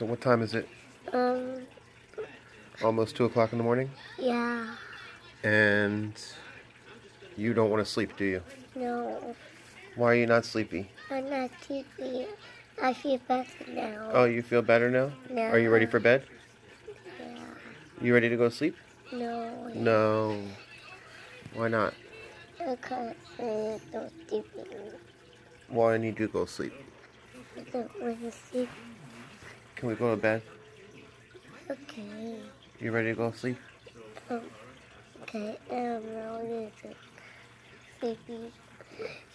So what time is it? Um, Almost 2 o'clock in the morning? yeah. And you don't want to sleep, do you? No, Why are you not sleepy? I'm not sleepy. I feel better now. Oh, you feel better now? No. Are you ready for bed? Yeah. You ready to go to sleep? No. No. Why not? Because I'm not sleeping. Why I need you to go sleep? I don't want to sleep. Can we go to bed? Okay. You ready to go to sleep? Um, okay. Um, is sleepy.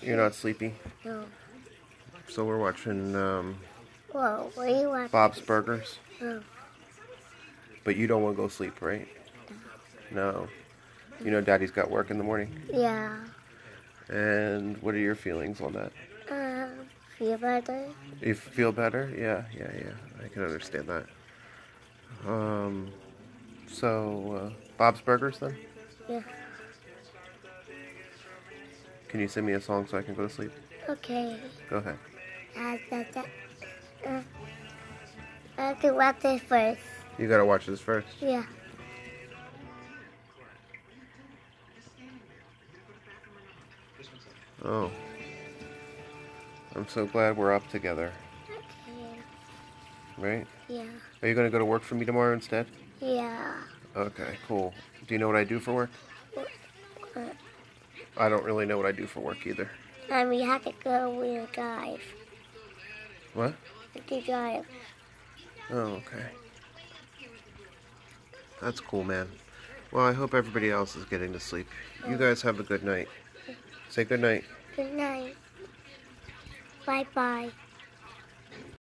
You're not sleepy? No. So we're watching um, Whoa, what are you watching? Bob's Burgers. Oh, But you don't want to go sleep, right? No. You know Daddy's got work in the morning. yeah. And what are your feelings on that? Feel better? You feel better? Yeah, yeah, yeah. I can understand that. Um, so, uh, Bob's Burgers then? Yeah. Can you sing me a song so I can go to sleep? Okay. Go ahead. Uh. Uh, I have to watch this first. You gotta watch this first. Yeah. Oh. I'm so glad we're up together, Okay. right? Yeah. Are you gonna go to work for me tomorrow instead? Yeah. Okay, cool. Do you know what I do for work? Uh, I don't really know what I do for work either. and we have to go with a drive. What? To drive. Oh, okay. That's cool, man. Well, I hope everybody else is getting to sleep. You guys have a good night. Say good night. Good night. Bye bye.